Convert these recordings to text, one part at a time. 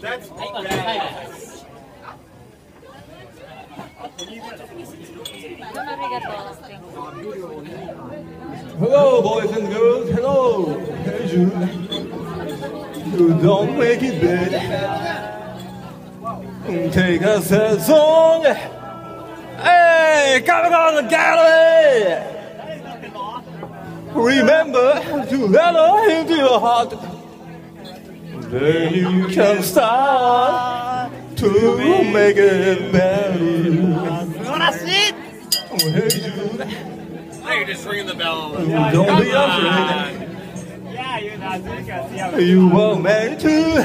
That's Hello, boys and girls. Hello. Hey, Jude. You don't make it big. Take a sad song. Hey, come on, gallery. Remember to let her into your heart. Then you can start to make it better. That's it. Oh, hey, Jude. Now you're just ringing the bell. Don't be afraid. Yeah, you're not doing it. You were meant to.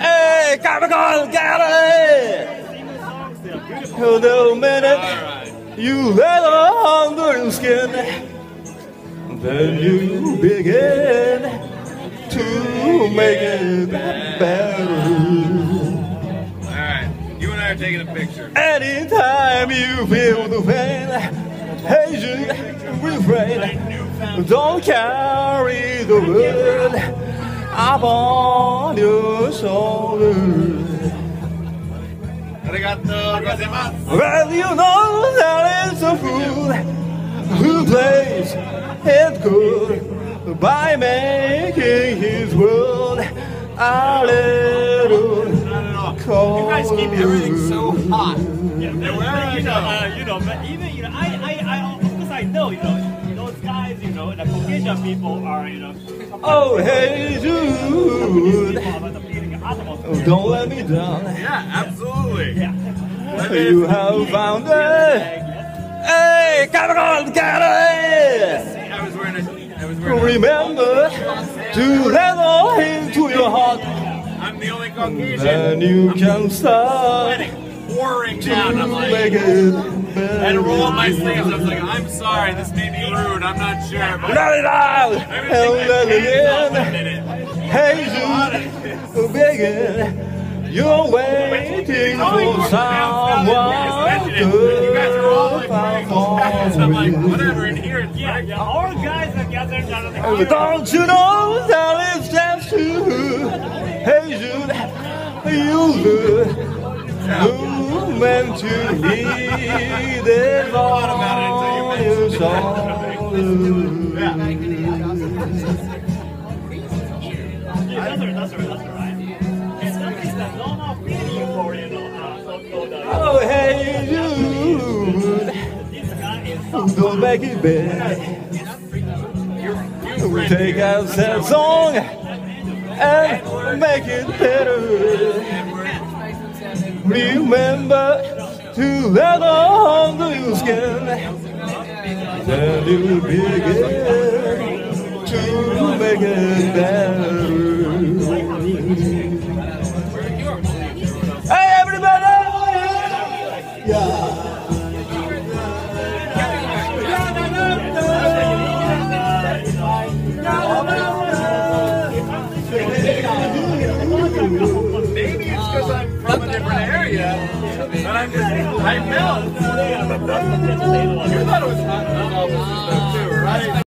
Hey, come on, get it! The minute Alright. you let on the skin, then you begin to make it better. Alright. You and I are taking a picture. Anytime you feel the pain, Asian refrain, don't carry the world upon your shoulders. Arigato gozaimasu. Well, you know that it's a fool who plays it good by making his world a little colder. You guys keep everything so hot. Yeah, wherever I you know, uh, you know, but even you know, I, I, I, of course, I know, you know, those guys, you know, the Caucasian people are, you know, Oh, hey, Jude, about the feeling of atmosphere. don't let me down. Yeah, absolutely. Yeah. You have found it. Hey, come on, Remember to let all into your heart. I'm the only Caucasian. Then you can start to down. I'm like, and roll up my sleeves. I was like, I'm sorry, this may be rude. I'm not sure, but Let it out I'm and let in it in. Hey, Jude, begin. You're waiting for someone You guys are all like to wearing those pants. I'm like, perform. whatever. And here it's Yeah, yeah, Don't you know that it's just true? Hey Jude, you good. Who meant to lead it for, you uh, Oh, hey this guy is so We take a sad song and make it better. Remember to let on the skin. Then you begin to make it better. But I'm just, I melt. You thought it was hot.